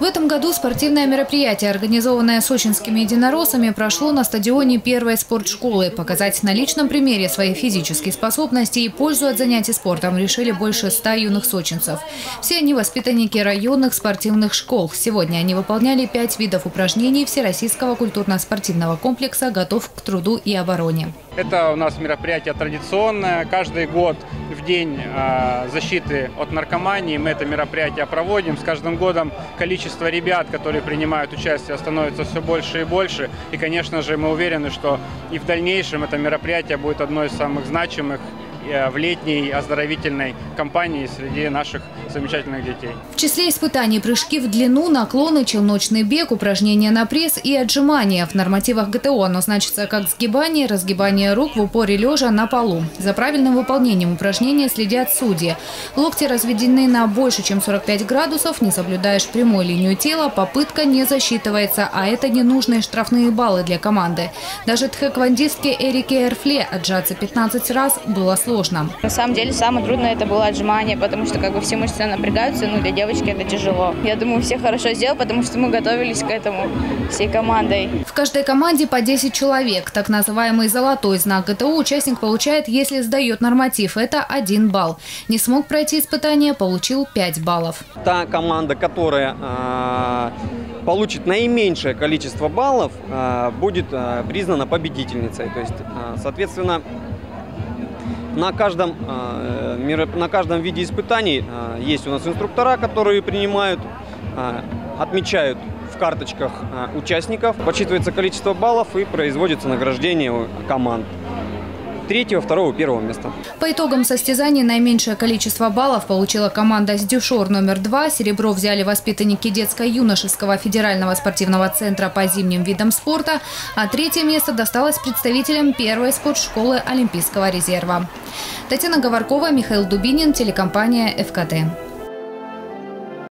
В этом году спортивное мероприятие, организованное сочинскими единороссами, прошло на стадионе первой спортшколы. Показать на личном примере свои физические способности и пользу от занятий спортом решили больше ста юных сочинцев. Все они воспитанники районных спортивных школ. Сегодня они выполняли пять видов упражнений Всероссийского культурно-спортивного комплекса «Готов к труду и обороне». Это у нас мероприятие традиционное. Каждый год день э, защиты от наркомании мы это мероприятие проводим. С каждым годом количество ребят, которые принимают участие, становится все больше и больше. И, конечно же, мы уверены, что и в дальнейшем это мероприятие будет одной из самых значимых в летней оздоровительной кампании среди наших замечательных детей. В числе испытаний прыжки в длину, наклоны, челночный бег, упражнения на пресс и отжимания. В нормативах ГТО оно значится как сгибание, разгибание рук в упоре лежа на полу. За правильным выполнением упражнения следят судьи. Локти разведены на больше, чем 45 градусов, не соблюдаешь прямую линию тела, попытка не засчитывается, а это ненужные штрафные баллы для команды. Даже тхэквондистке Эрике Эрфле отжаться 15 раз было сложно сложно. На самом деле самое трудное это было отжимание, потому что как бы все мышцы напрягаются, но для девочки это тяжело. Я думаю, все хорошо сделали, потому что мы готовились к этому всей командой. В каждой команде по 10 человек. Так называемый золотой знак ГТУ участник получает, если сдает норматив. Это один балл. Не смог пройти испытание, получил 5 баллов. Та команда, которая э, получит наименьшее количество баллов, э, будет э, признана победительницей. То есть, э, соответственно, на каждом, э, на каждом виде испытаний э, есть у нас инструктора, которые принимают, э, отмечают в карточках участников, подсчитывается количество баллов и производится награждение команд третьего, второго, первого места. По итогам состязаний наименьшее количество баллов получила команда «Сдюшор» номер два. Серебро взяли воспитанники детско-юношеского федерального спортивного центра по зимним видам спорта, а третье место досталось представителям первой спортшколы Олимпийского резерва. Татьяна Говоркова, Михаил Дубинин, телекомпания «ФКТ».